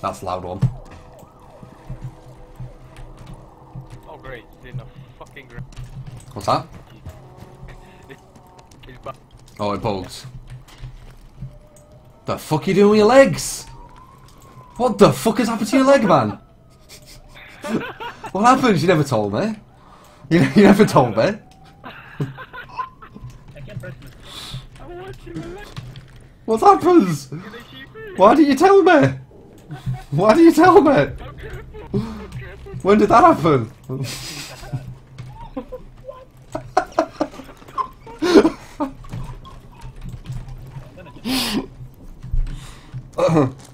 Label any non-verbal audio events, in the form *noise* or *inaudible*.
That's loud one. Oh great, he's in a fucking ground. What's that? *laughs* Oh, it bugs. The fuck are you doing with your legs? What the fuck has happened to your leg, man? what happened? You never told me. You, you never told me. I can't press this. I'm watching the leg. What happens? Can I keep it? Why didn't you tell me? Why do you tell me? When did that happen? Uh-huh. *laughs*